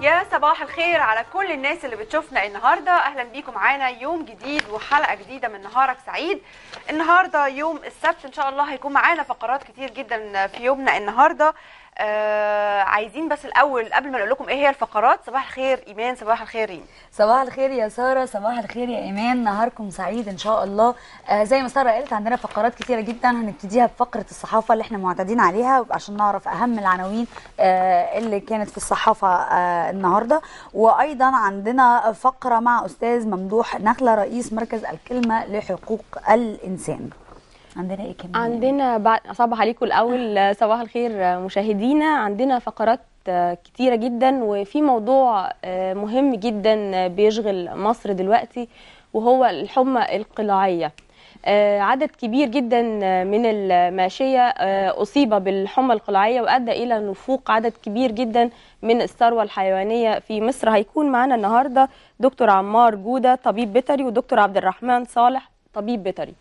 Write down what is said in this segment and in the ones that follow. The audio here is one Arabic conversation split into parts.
يا صباح الخير على كل الناس اللي بتشوفنا النهارده. أهلا بيكم معانا يوم جديد وحلقة جديدة من نهارك سعيد. النهارده يوم السبت إن شاء الله هيكون معانا فقرات كتير جدا في يومنا النهارده. آه عايزين بس الأول قبل ما نقول لكم إيه هي الفقرات صباح الخير إيمان صباح الخير ريم. صباح الخير يا سارة صباح الخير يا إيمان. نهاركم سعيد إن شاء الله. آه زي ما سارة قالت عندنا فقرات كتيرة جدا هنبتديها بفقرة الصحافة اللي إحنا معتادين عليها عشان نعرف أهم العناوين آه اللي كانت في الصحافة آه النهارده. وأيضا عندنا فقرة مع أستاذ ممدوح نخلة رئيس مركز الكلمة لحقوق الإنسان. عندنا إيه كمان؟ عندنا بعد صباح عليكم الأول. صباح الخير مشاهدينا. عندنا فقرات كتيرة جدا وفي موضوع مهم جدا بيشغل مصر دلوقتي وهو الحمى القلاعية. عدد كبير جدا من الماشية أصيب بالحمى القلاعية وأدى إلى نفوق عدد كبير جدا من الثروة الحيوانية في مصر. هيكون معانا النهارده دكتور عمار جودة طبيب بيطري ودكتور عبد الرحمن صالح طبيب بيطري.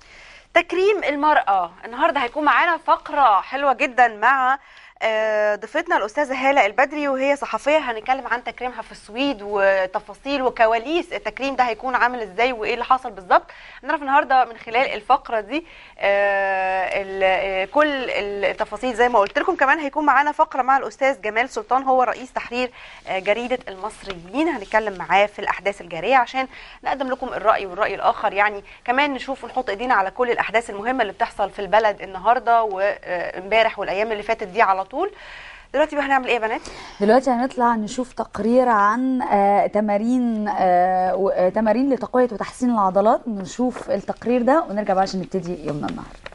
تكريم المرأة. النهاردة هيكون معانا فقرة حلوة جدا مع ضيفتنا الأستاذة هالة البدري وهي صحفية. هنتكلم عن تكريمها في السويد وتفاصيل وكواليس التكريم ده هيكون عامل إزاي وإيه اللي حصل بالظبط. نعرف النهارده من خلال الفقرة دي كل التفاصيل. زي ما قلت لكم كمان هيكون معانا فقرة مع الأستاذ جمال سلطان هو رئيس تحرير جريدة المصريين. هنتكلم معاه في الأحداث الجارية عشان نقدم لكم الرأي والرأي الآخر. يعني كمان نشوف ونحط إيدينا على كل الأحداث المهمة اللي بتحصل في البلد النهارده وامبارح والأيام اللي فاتت دي على طول. دلوقتي بقى هنعمل إيه يا بنات؟ دلوقتي هنطلع نشوف تقرير عن آه تمارين آه تمارين لتقوية وتحسين العضلات. نشوف التقرير ده ونرجع بقى عشان نبتدي يومنا النهارده.